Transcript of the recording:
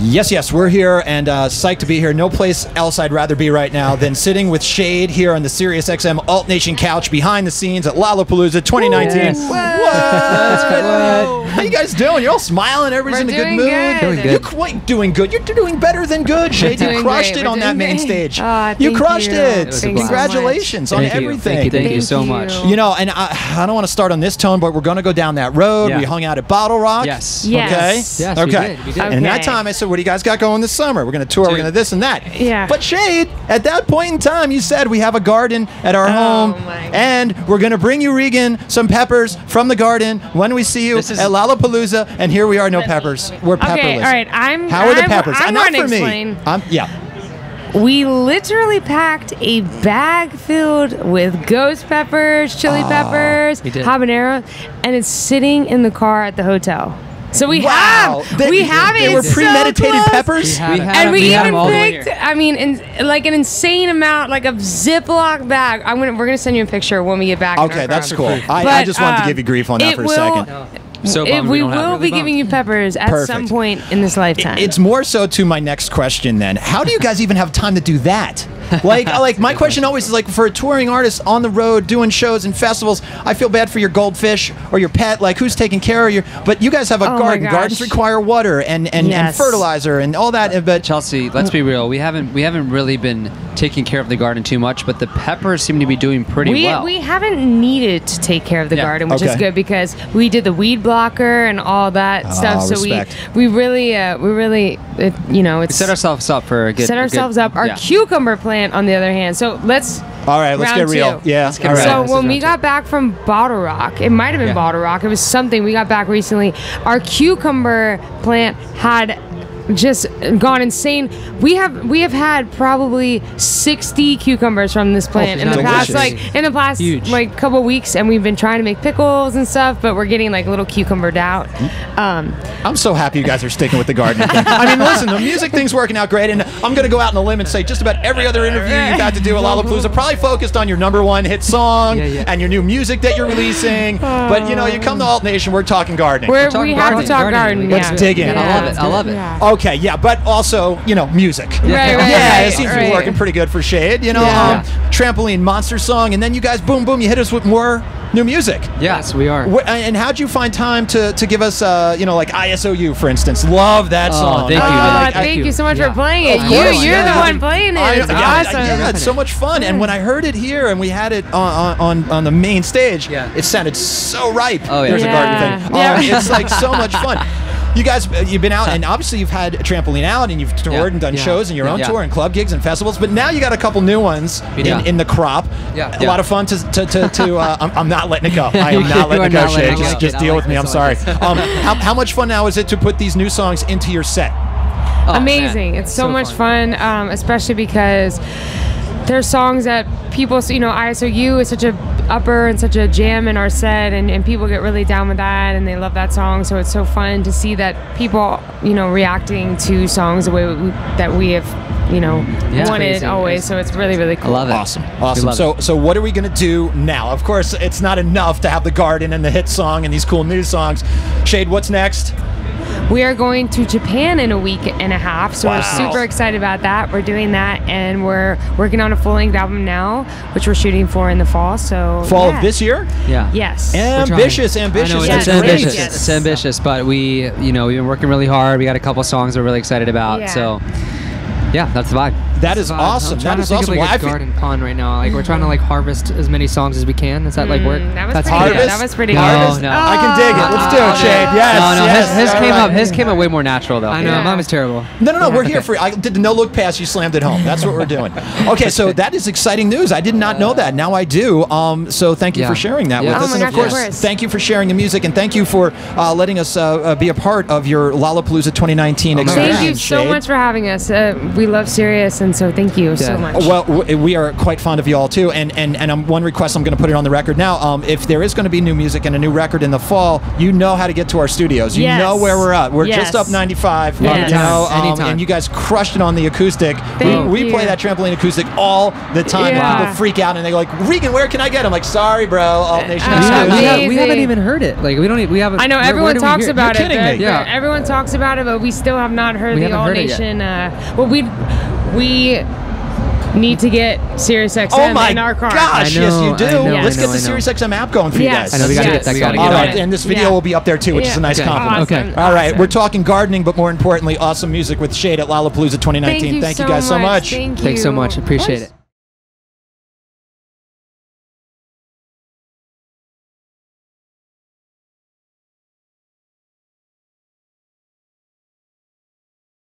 Yes, yes, we're here and uh, psyched to be here. No place else I'd rather be right now than sitting with SHAED here on the Sirius XM Alt Nation couch behind the scenes at Lollapalooza 2019. Yes. What? How you guys doing? You're all smiling. Everybody's We're in a good doing mood. good. Doing good. You're quite doing good. You're doing better than good, SHAED. You crushed great. it on We're that main great. stage. Aw, you crushed you. it. It was a blast. Congratulations on Thank everything. Thank you. Thank, you Thank so you. much. You know, and I, I don't want to start on this tone, but we're going to go down that road. Yeah. We hung out at Bottle Rock. Yes. Yes. Okay. Yes, we okay. did, we did. And that time I said, "What do you guys got going this summer? We're going to tour. We're going to this and that." Yeah. But SHAED, at that point in time, you said we have a garden at our oh home, Oh, my. and we're going to bring you Regan some peppers from the garden when we see you at Lollapalooza. And here we are, no peppers. We're pepperless. Okay, all right. I'm. How are the I'm- peppers? I'm not going to for me. explain. I'm, yeah. We literally packed a bag filled with ghost peppers, chili ah, peppers, habanero, and it's sitting in the car at the hotel. So we Wow. have, They- we have They it. were It's so premeditated peppers. We had And them- we, had them even all the way picked. I mean, in, like an insane amount, like a Ziploc bag. I'm gonna, we're gonna send you a picture when we get back. Okay, that's cool. I, I just wanted to um, give you grief on that it for a will- second. So If bummed we don't will really be giving you peppers at some point in this lifetime. It's more so to my next question then. How do you guys even have time to do that? Like, like my question always is like for a touring artist on the road doing shows and festivals, I feel bad for your goldfish or your pet. Like, who's taking care of your? But you guys have a Oh my garden. gosh. Gardens require water and and, and Yes. fertilizer and all that. But Chelsea, let's be real. We haven't we haven't really been taking care of the garden too much, but the peppers seem to be doing pretty we, well. we haven't needed to take care of the Yeah. garden, which Okay. is good because we did the weed blocker and all that stuff. So respect. we we really uh, we really it, you know it's set ourselves up for a good. set a ourselves good- up. Our yeah. cucumber plant, on the other hand. So let's. all right, let's get real. two. Yeah, get all right. real. So This when is we round got back from Bottle Rock, it might have been Yeah. Bottle Rock. It was something we got back recently. Our cucumber plant had just gone insane. We have we have had probably 60 cucumbers from this plant in the past like in the past Huge. like couple weeks and we've been trying to make pickles and stuff, but we're getting like a little cucumbered out. Um, I'm so happy you guys are sticking with the garden. I mean, listen, the music thing's working out great, and I'm going to go out on a limb and say just about every other interview you've had to do at Lollapalooza probably focused on your number one hit song Yeah, yeah. and your new music that you're releasing. But you know, you come to Alt Nation, we're talking gardening. we're, talking we have to talk gardening. garden. Let's yeah. dig in. I love it. I love it. Yeah. Okay, yeah, but also, you know, music. Right, right, yeah, right, it seems to be working pretty good for SHAED. You know, Yeah. um, trampoline monster song, and then you guys, boom, boom, you hit us with more new music. Yes, we are. Wh- and how'd you find time to, to give us, uh, you know, like ISOU, for instance? Love that Oh, song. thank you, Oh, man. like, I- thank you so much Yeah. for playing it. You you're yeah. the one playing it. I- It's yeah, awesome. Yeah, it's so much fun. And when I heard it here and we had it on on, on the main stage, Yeah. it sounded so ripe. Oh, yeah. There's a garden thing. Yeah. Um, it's like so much fun. You guys, uh, you've been out, and obviously you've had trampoline out, and you've toured Yeah. and done Yeah. shows and your own Yeah. tour and club gigs and festivals. But now you got a couple new ones in, in the crop. Yeah. a Yeah. lot of fun to to to. to uh, I'm, I'm not letting it go. I am not letting it go, Shay. Just, just deal like with me. I'm sorry. Um, how, how much fun now is it to put these new songs into your set? Oh, man. amazing. It's so, So much fun. fun, um, especially because there's songs that people, you know, ISOU is such a upper and such a jam in our set, and, and people get really down with that, and they love that song. So it's so fun to see that people, you know, reacting to songs the way we, that we have, you know, Yeah. wanted Crazy. always. So it's really, really cool I love it. Awesome, awesome. love So, it. so what are we gonna do now? Of course, it's not enough to have the garden and the hit song and these cool new songs. SHAED, what's next? We are going to Japan in a week and a half, so Wow. we're super excited about that. We're doing that, and we're working on a full length album now, which we're shooting for in the fall. So Fall yeah. of this year? Yeah. Yes. Ambitious, I ambitious. know, Yes, ambitious. yes. It's ambitious, but we, you know, we've been working really hard. We got a couple songs we're really excited about. Yeah. So, yeah, that's the vibe. That is vibe. awesome. I'm That to is think awesome. of Well, like I a feel- garden pond right now. Like we're trying to like harvest as many songs as we can. Does that like work? Mm, that was That's pretty good. Harvest? That was pretty No, good. no. I can dig it. Let's do it, SHAED. Yes. no, no, yes. his, his came right. up. His came up way more natural though. I know Yeah. mine was terrible. No, no, no. We're here for. I did the no look pass. You slammed it home. That's what we're doing. Okay, so that is exciting news. I did not know that. Now I do. Um, so thank you Yeah. for sharing that Yeah. with Oh us, and of course, course. thank you for sharing the music, and thank you for uh, letting us uh, uh, be a part of your Lollapalooza 2019 my experience. Thank you so much for having us. Uh, we love Sirius, and fun. So thank you so much. Well, we are quite fond of you all too, and and and um, one request I'm going to put it on the record now. Um, if there is going to be new music and a new record in the fall, you know how to get to our studios. You Yes. know where we're at. We're just up 95. Yes. You know, um, Anytime. and you guys crushed it on the acoustic. Thank we, we play that trampoline acoustic all the time. Yeah. People freak out and they go like, Regan, where can I get? it?" I'm like, sorry, bro. Alt Nation Uh, we, have, we, have, we Amazing. haven't even heard it. Like we don't. We haven't. I know where- where everyone talks hear- about You're it. kidding but- me. Yeah. everyone talks about it, but we still have not heard We the haven't All heard yet. Nation. Uh, well, we we need to get Sirius XM Oh my in our car. gosh, I yes you do. Know, Let's I get the I know. SiriusXM app going for you Yes. guys. I know we gotta yes. get that going. get All it. right, and this video Yeah. will be up there too, which is a nice Okay. compliment. Awesome. Okay. All right, Awesome. we're talking gardening, but more importantly, awesome music with SHAED at Lollapalooza 2019. Thank you, Thank you so guys so much. Thank you. Thanks so much. Appreciate it.